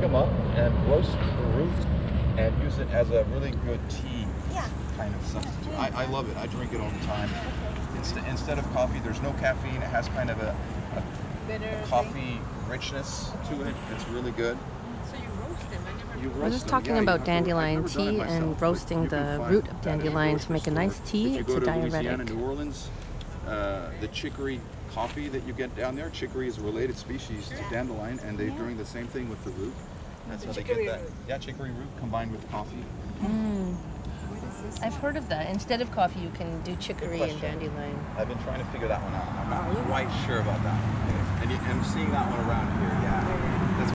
pick them up and roast the root and use it as a really good tea Yeah. kind of substitute. I, I love it. I drink it all the time. Instead, instead of coffee, there's no caffeine. It has kind of a, a, a coffee richness to it. It's really good. So you roast them. I never. You We're just them. talking Yeah, about have to- I've dandelion never done it tea myself, and roasting the root of that at a dandelion to make a nice tea. If you It's go a to Louisiana, diuretic. New Orleans, uh, the chicory coffee that you get down there, chicory is a related species to dandelion, and they're doing the same thing with the root. That's how they chicory get that. root. Yeah, chicory root combined with coffee. I've heard of that. Instead of coffee, you can do chicory and dandelion. I've been trying to figure that one out. I'm not Oh, quite sure about that. And, you, and seeing that one around here, yeah.